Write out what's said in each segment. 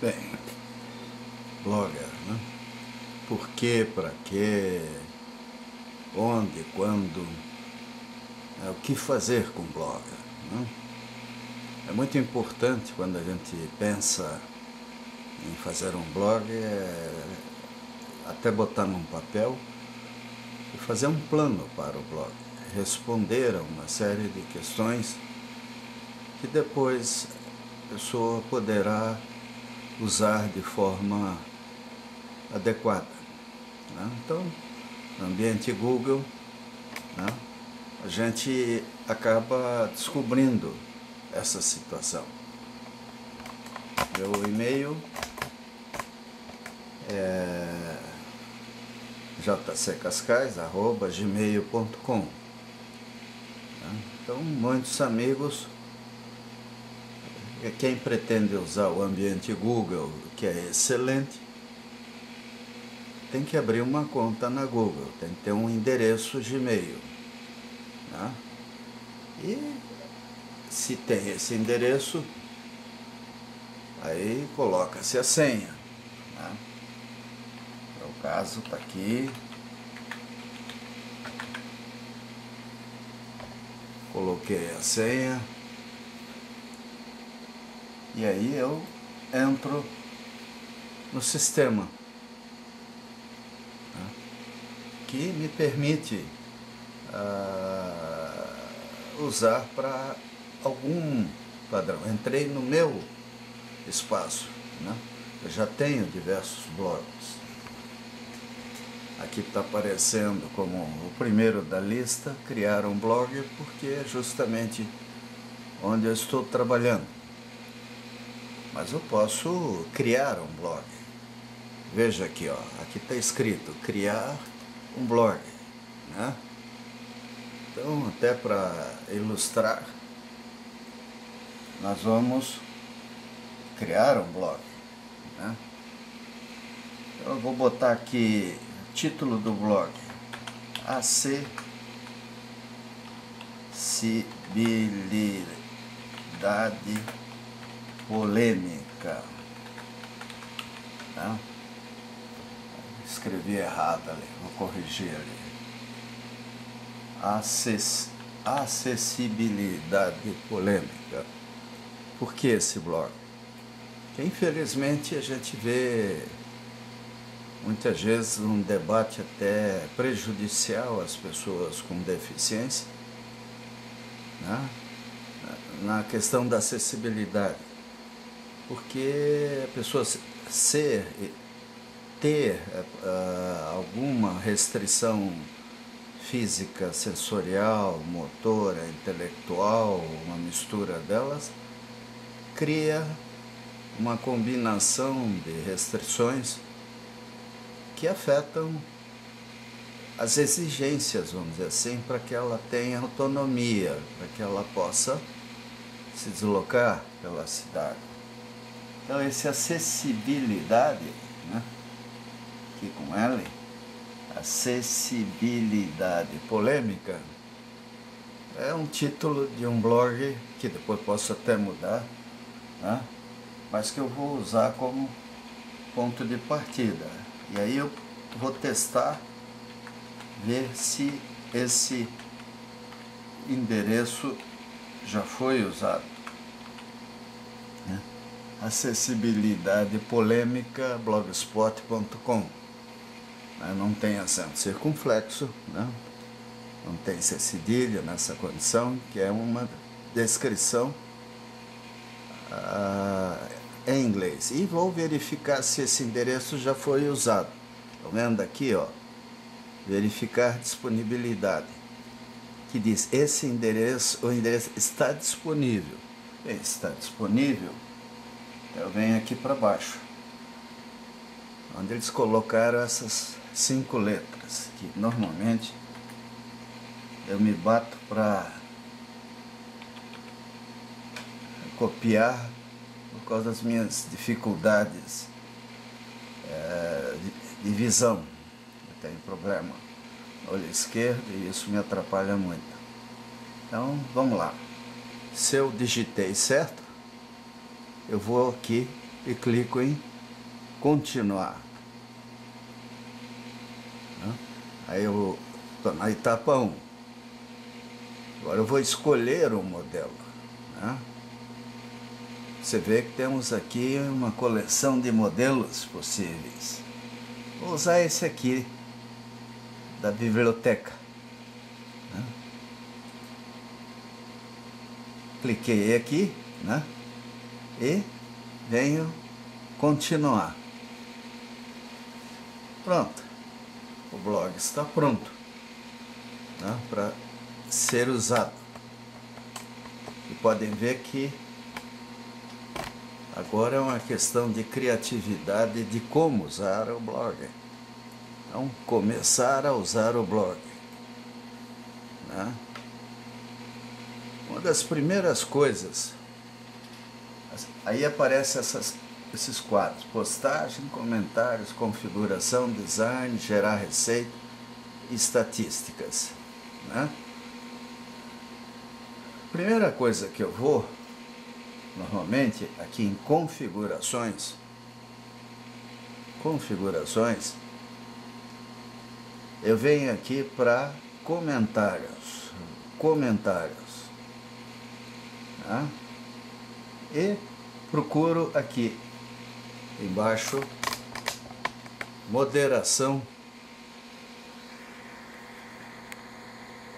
Bem, blogger, né? Por quê, para quê, onde, quando, é, o que fazer com blogger, né? É muito importante quando a gente pensa em fazer um blog, é até botar num papel e fazer um plano para o blog, responder a uma série de questões que depois a pessoa poderá usar de forma adequada. Né? Então, no ambiente Google, né, a gente acaba descobrindo essa situação. Meu e-mail é jccascais.gmail.com né? Então, muitos amigos quem pretende usar o ambiente Google, que é excelente, tem que abrir uma conta na Google, tem que ter um endereço Gmail. Né? E se tem esse endereço, aí coloca-se a senha. Né? É o caso está aqui. Coloquei a senha. E aí eu entro no sistema né, que me permite uh, usar para algum padrão. Entrei no meu espaço, né? eu já tenho diversos blogs. Aqui está aparecendo como o primeiro da lista, criar um blog, porque é justamente onde eu estou trabalhando mas eu posso criar um blog. Veja aqui, ó, aqui está escrito criar um blog, né? Então, até para ilustrar, nós vamos criar um blog, né? Então, eu vou botar aqui título do blog acessibilidade polêmica. Tá? Escrevi errado ali, vou corrigir ali. Acess acessibilidade polêmica. Por que esse blog? Porque infelizmente a gente vê muitas vezes um debate até prejudicial às pessoas com deficiência, né? na questão da acessibilidade porque a pessoa ser, ter uh, alguma restrição física, sensorial, motora, intelectual, uma mistura delas, cria uma combinação de restrições que afetam as exigências, vamos dizer assim, para que ela tenha autonomia, para que ela possa se deslocar pela cidade. Então, essa acessibilidade, né? aqui com L, acessibilidade polêmica, é um título de um blog que depois posso até mudar, né? mas que eu vou usar como ponto de partida. E aí eu vou testar, ver se esse endereço já foi usado acessibilidade polêmica blogspot.com né? não tem acento circunflexo né? não tem cedilha nessa condição que é uma descrição uh, em inglês e vou verificar se esse endereço já foi usado Estou vendo aqui ó verificar disponibilidade que diz esse endereço o endereço está disponível está disponível eu venho aqui para baixo, onde eles colocaram essas cinco letras, que normalmente eu me bato para copiar por causa das minhas dificuldades é, de, visão. Eu tenho problema olho esquerdo e isso me atrapalha muito. Então vamos lá. Se eu digitei certo, eu vou aqui e clico em continuar. Aí eu estou na etapa 1. Agora eu vou escolher o modelo. Né? Você vê que temos aqui uma coleção de modelos possíveis. Vou usar esse aqui da biblioteca. Né? Cliquei aqui né? E venho continuar. Pronto, o blog está pronto né? para ser usado. E podem ver que agora é uma questão de criatividade de como usar o blog. Então, começar a usar o blog. Né? Uma das primeiras coisas, aí aparece essas, esses quadros, postagem, comentários, configuração, design, gerar receita, estatísticas. Né? Primeira coisa que eu vou, normalmente, aqui em configurações, configurações, eu venho aqui para comentários, comentários, tá? e procuro aqui embaixo moderação,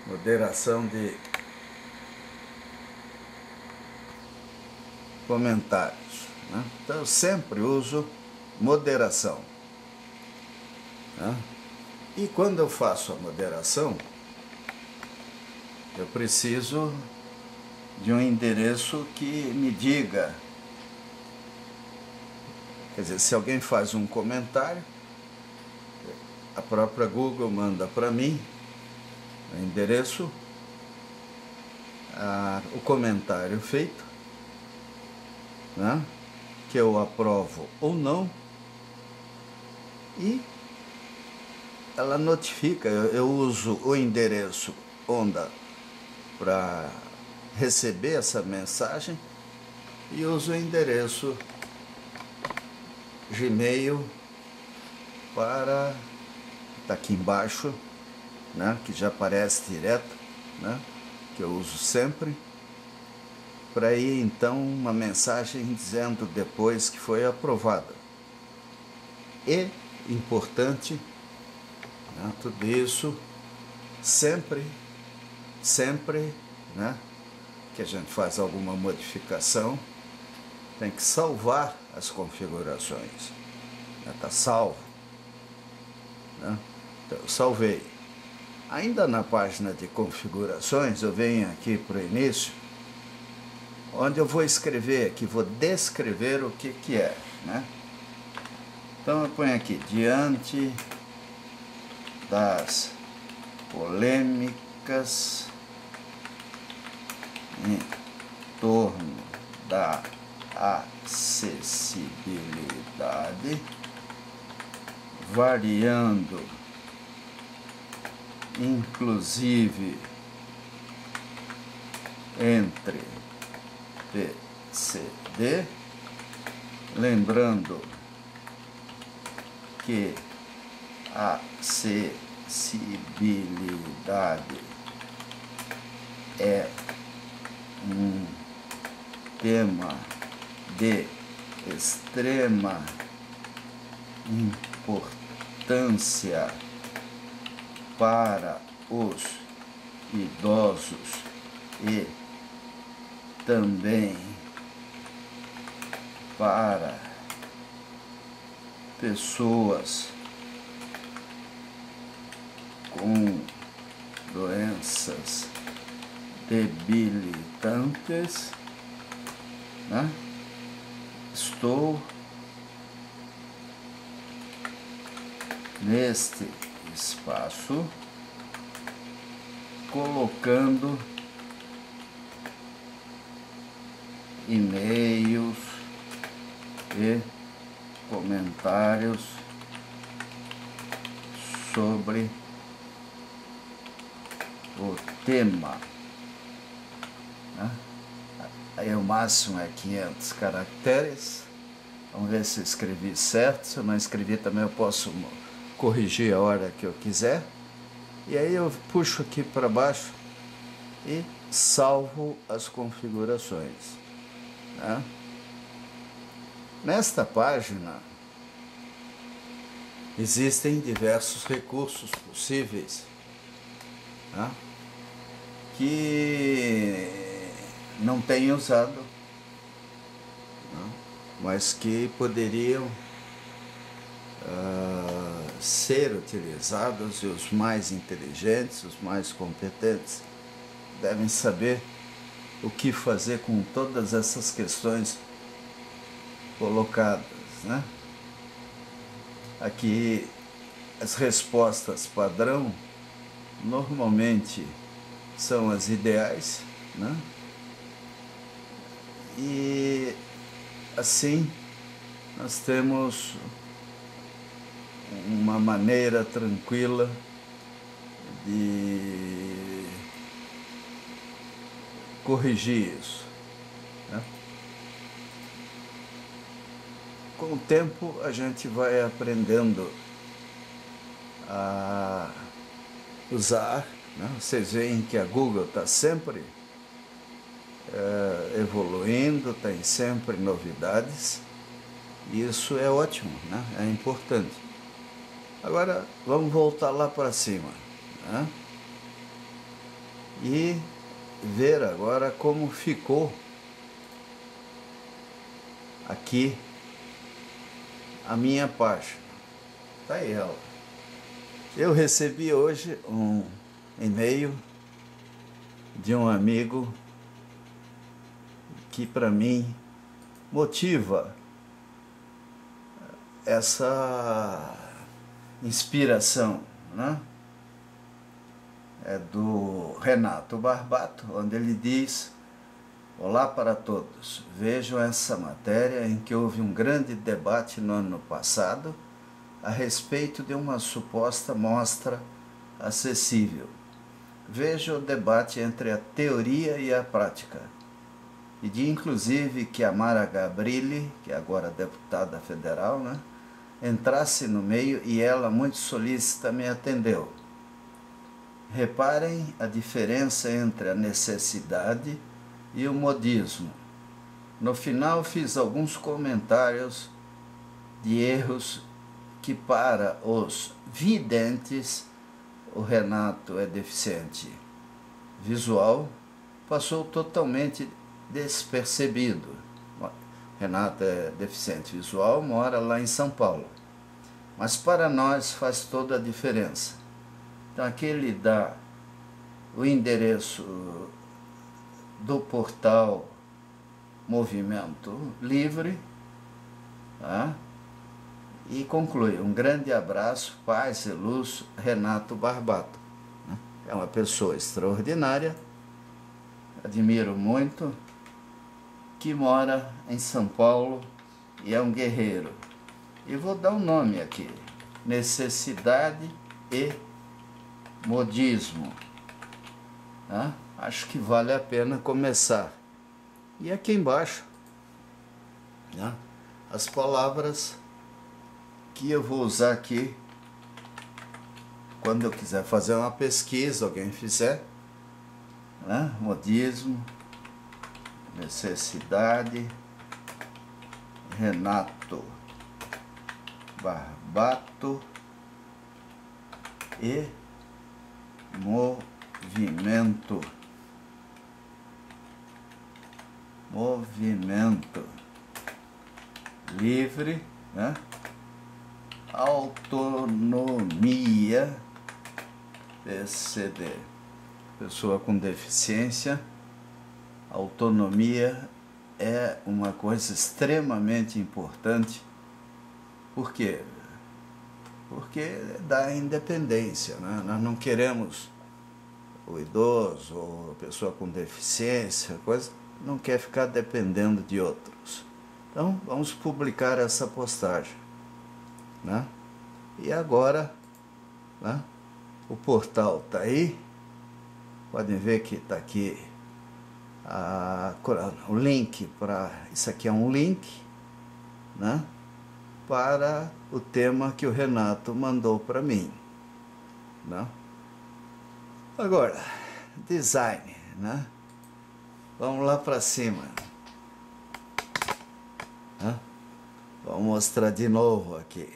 moderação de comentários. Né? Então eu sempre uso moderação. Né? E quando eu faço a moderação, eu preciso de um endereço que me diga. Quer dizer, se alguém faz um comentário, a própria Google manda para mim o endereço, a, o comentário feito, né, que eu aprovo ou não, e ela notifica, eu, eu uso o endereço onda para receber essa mensagem e uso o endereço Gmail para tá aqui embaixo, né, que já aparece direto, né, que eu uso sempre, para ir então uma mensagem dizendo depois que foi aprovada. E importante né? Tudo isso sempre, sempre, né? que a gente faz alguma modificação, tem que salvar as configurações. Está né? salvo. Né? Então, salvei. Ainda na página de configurações, eu venho aqui para o início, onde eu vou escrever aqui, vou descrever o que, que é. Né? Então eu ponho aqui, diante das polêmicas em torno da acessibilidade, variando inclusive entre PCD, lembrando que acessibilidade é um tema de extrema importância para os idosos e também para pessoas com doenças debilitantes, né? Estou neste espaço colocando e-mails e comentários sobre o tema. Né? Aí o máximo é 500 caracteres Vamos ver se escrevi certo. Se eu não escrevi também eu posso corrigir a hora que eu quiser. E aí eu puxo aqui para baixo e salvo as configurações. Né? Nesta página existem diversos recursos possíveis né? que não tenho usado? Mas que poderiam uh, ser utilizados e os mais inteligentes, os mais competentes devem saber o que fazer com todas essas questões colocadas, né? Aqui as respostas padrão normalmente são as ideais, né? E assim nós temos uma maneira tranquila de corrigir isso. Né? Com o tempo a gente vai aprendendo a usar. Né? Vocês veem que a Google está sempre é, evoluindo, tem sempre novidades. Isso é ótimo, né? é importante. Agora vamos voltar lá para cima. Né? E ver agora como ficou aqui a minha página. Tá aí ela. Eu recebi hoje um e-mail de um amigo que para mim motiva essa inspiração, né? É do Renato Barbato, onde ele diz: Olá para todos. Vejam essa matéria em que houve um grande debate no ano passado a respeito de uma suposta mostra acessível. Veja o debate entre a teoria e a prática. E de inclusive que a Mara Gabrilli, que é agora deputada federal, né, entrasse no meio e ela, muito solícita, me atendeu. Reparem a diferença entre a necessidade e o modismo. No final, fiz alguns comentários de erros que, para os videntes, o Renato é deficiente visual, passou totalmente despercebido Renata é deficiente visual, mora lá em São Paulo. Mas para nós faz toda a diferença. Então aqui ele dá o endereço do portal Movimento Livre tá? e conclui: um grande abraço, paz e luz, Renato Barbato. É uma pessoa extraordinária, admiro muito que mora em São Paulo e é um guerreiro. E vou dar um nome aqui: necessidade e modismo. Tá? Acho que vale a pena começar. E aqui embaixo, né, as palavras que eu vou usar aqui quando eu quiser fazer uma pesquisa, alguém fizer, né, modismo necessidade, Renato Barbato e movimento. Movimento livre, né? Autonomia PCD. Pessoa com deficiência autonomia é uma coisa extremamente importante. Por quê? Porque dá independência. Né? Nós não queremos o idoso ou a pessoa com deficiência, coisa, não quer ficar dependendo de outros. Então, vamos publicar essa postagem. Né? E agora, né? o portal está aí. Podem ver que está aqui o link para. Isso aqui é um link né, para o tema que o Renato mandou para mim. Né? Agora, design, né? Vamos lá para cima. Né? Vou mostrar de novo aqui.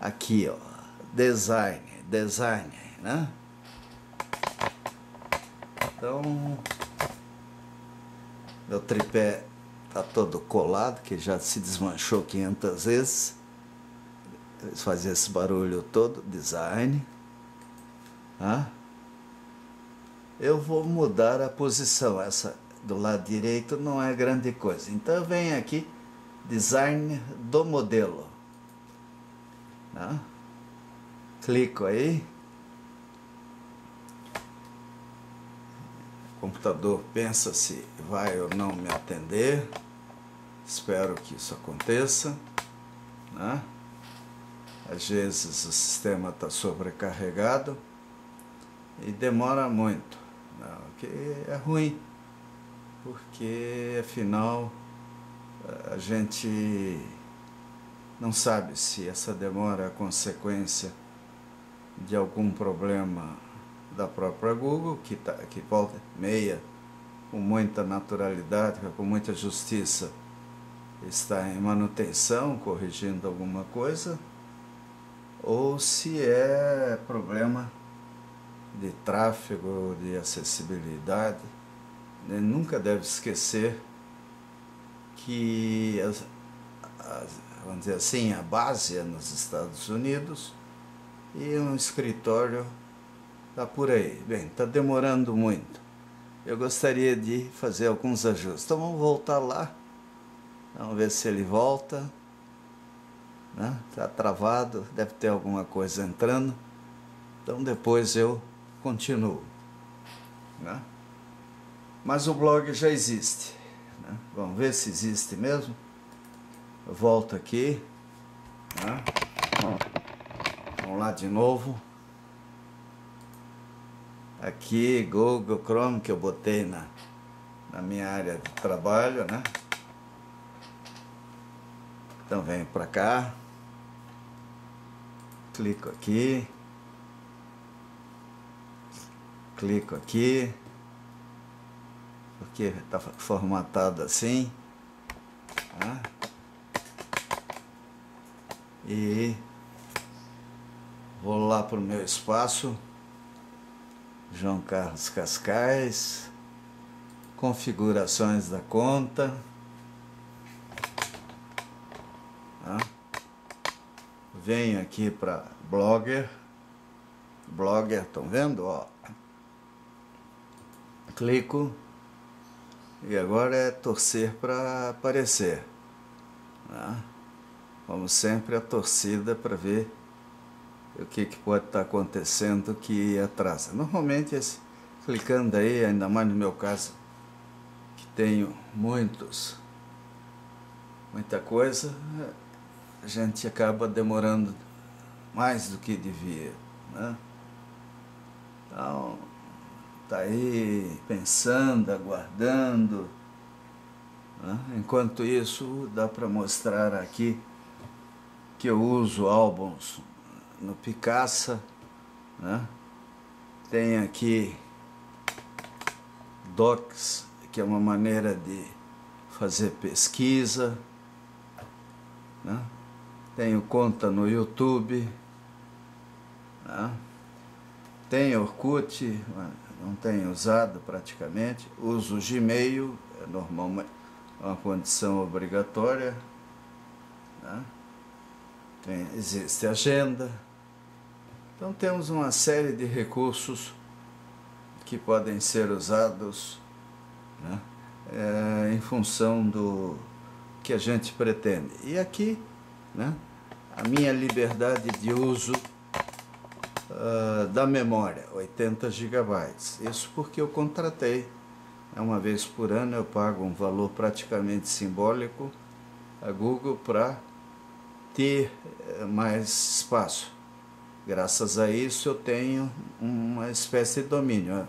Aqui, ó, design, design, né? Então, meu tripé tá todo colado, que já se desmanchou 500 vezes. Fazia esse barulho todo, design. Eu vou mudar a posição, essa do lado direito não é grande coisa. Então venho aqui, design do modelo. Clico aí. Computador pensa se vai ou não me atender. Espero que isso aconteça. Né? Às vezes o sistema está sobrecarregado e demora muito, não, que é ruim, porque afinal a gente não sabe se essa demora é consequência de algum problema da própria Google, que, tá, que volta meia com muita naturalidade, com muita justiça, está em manutenção, corrigindo alguma coisa, ou se é problema de tráfego, de acessibilidade. Ele nunca deve esquecer que, as, as, vamos dizer assim, a base é nos Estados Unidos e um escritório está por aí. Bem, está demorando muito. Eu gostaria de fazer alguns ajustes. Então vamos voltar lá. Vamos ver se ele volta. Está né? Tá travado, deve ter alguma coisa entrando. Então depois eu continuo. Né? Mas o blog já existe. Né? Vamos ver se existe mesmo. Eu volto aqui. Né? Vamos lá de novo. Aqui, Google Chrome, que eu botei na, na minha área de trabalho, né? Então venho para cá. Clico aqui. Clico aqui. Porque está formatado assim. Tá? E Vou lá para o meu espaço, João Carlos Cascais, configurações da conta. Tá? Venho aqui para Blogger. Blogger, estão vendo? Ó. Clico e agora é torcer para aparecer. Tá? Vamos sempre a torcida para ver o que, que pode estar acontecendo que atrasa. Normalmente, esse, clicando aí, ainda mais no meu caso, que tenho muitos, muita coisa, a gente acaba demorando mais do que devia. Né? Então, tá aí pensando, aguardando. Né? Enquanto isso, dá para mostrar aqui que eu uso álbuns no Picasa, né? Tem aqui Docs, que é uma maneira de fazer pesquisa, né? Tenho conta no YouTube, né? Tenho Orkut, não tenho usado praticamente. Uso Gmail, é normalmente uma condição obrigatória. Né? Tem, existe agenda, então temos uma série de recursos que podem ser usados né, é, em função do que a gente pretende. E aqui, né, a minha liberdade de uso uh, da memória, 80 gigabytes. Isso porque eu contratei. É uma vez por ano eu pago um valor praticamente simbólico a Google para ter eh, mais espaço. Graças a isso eu tenho uma espécie de domínio.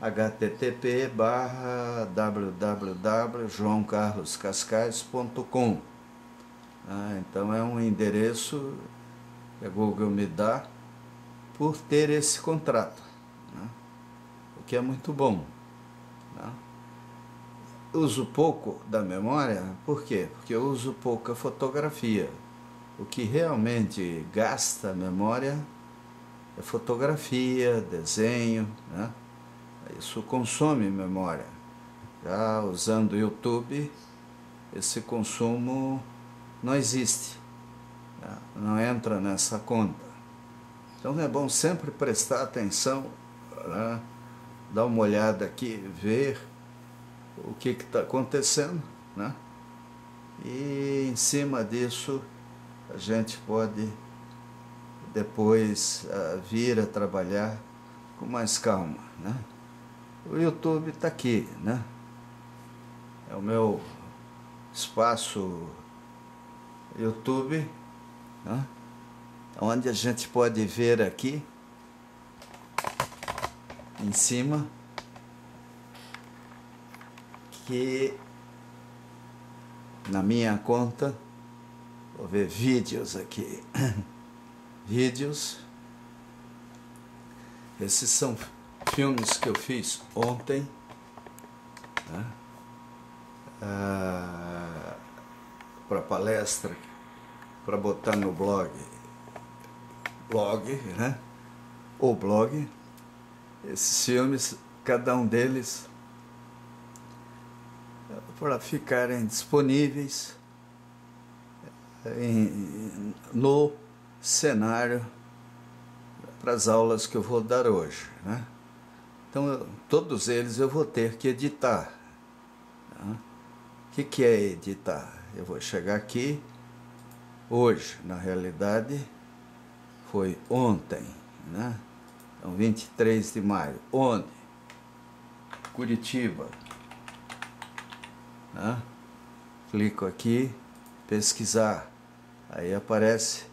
http barra www.joaocarloscascais.com ah, Então é um endereço que a Google me dá por ter esse contrato, né? o que é muito bom. Né? Uso pouco da memória, por quê? Porque eu uso pouca fotografia. O que realmente gasta memória é fotografia, desenho, né? Isso consome memória. Já usando o YouTube, esse consumo não existe, né? não entra nessa conta. Então é bom sempre prestar atenção, né? dar uma olhada aqui, ver o que está acontecendo, né? e em cima disso a gente pode depois uh, vir a trabalhar com mais calma. Né? O YouTube está aqui, né? É o meu espaço YouTube, né? onde a gente pode ver aqui em cima que na minha conta vou ver vídeos aqui. Vídeos. Esses são filmes que eu fiz ontem né? ah, para palestra, para botar no blog, blog, né? O blog, esses filmes, cada um deles para ficarem disponíveis em, no cenário para as aulas que eu vou dar hoje, né? Então, eu, todos eles eu vou ter que editar. O que, que é editar? Eu vou chegar aqui, hoje, na realidade, foi ontem, né? Então, 23 de maio. Onde? Curitiba. Né? Clico aqui, pesquisar. Aí aparece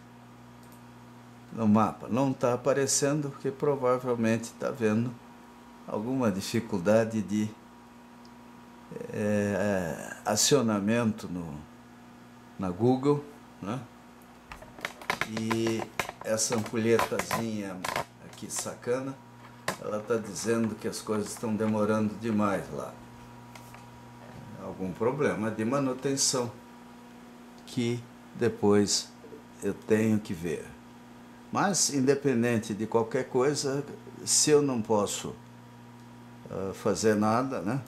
no mapa. Não está aparecendo porque provavelmente está vendo alguma dificuldade de é, acionamento no, na Google, né? E essa ampulhetazinha aqui sacana, ela está dizendo que as coisas estão demorando demais lá. Algum problema de manutenção que depois eu tenho que ver. Mas, independente de qualquer coisa, se eu não posso uh, fazer nada, né?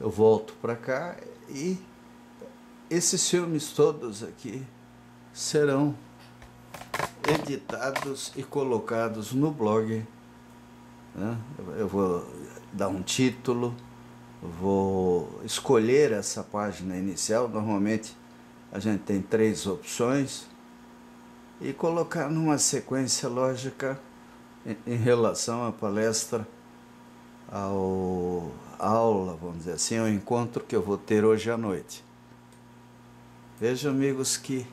Eu volto para cá e esses filmes todos aqui serão editados e colocados no blog. Né? Eu vou dar um título, vou escolher essa página inicial. Normalmente a gente tem três opções e colocar numa sequência lógica em relação à palestra ao aula, vamos dizer assim, ao encontro que eu vou ter hoje à noite. Vejam, amigos, que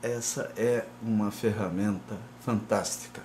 essa é uma ferramenta fantástica.